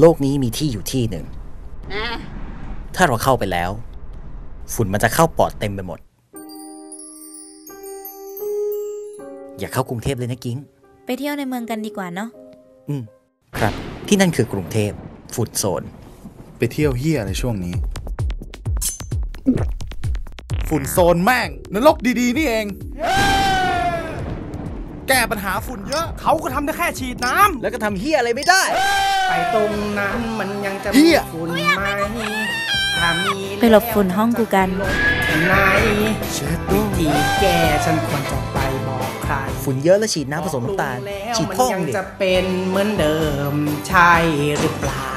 โลกนี้มีที่อยู่ที่หนึ่งนะถ้าเราเข้าไปแล้ว ฝุ่นมันจะเข้าปอดเต็มไปหมด อย่าเข้ากรุงเทพเลยนะกิ้ง ไปเที่ยวในเมืองกันดีกว่าเนาะ อืม ครับ ที่นั่นคือกรุงเทพ ฝุ่นโซน ไปเที่ยวเฮียอะไรช่วงนี้ ฝุ่นโซนแม่งนรกดีๆ นี่เอง แก้ปัญหาฝุ่นเยอะ เขาก็ทำได้แค่ฉีดน้ำ แล้วก็ทำเฮียอะไรไม่ได้ ไปตรงนั้นมันยังจะเหี้มียฝุ่นไหมถ้ามีไปหลบฝุ่นห้องกูกันที่ไหนวิธีแก้ฉันควรจะไปบอกใครฝุ่นเยอะแล้วฉีดน้ำผสมน้ำตาลแล้วฉีดมันพ่องยังดิจะเป็นเหมือนเดิมใช่หรือเปล่า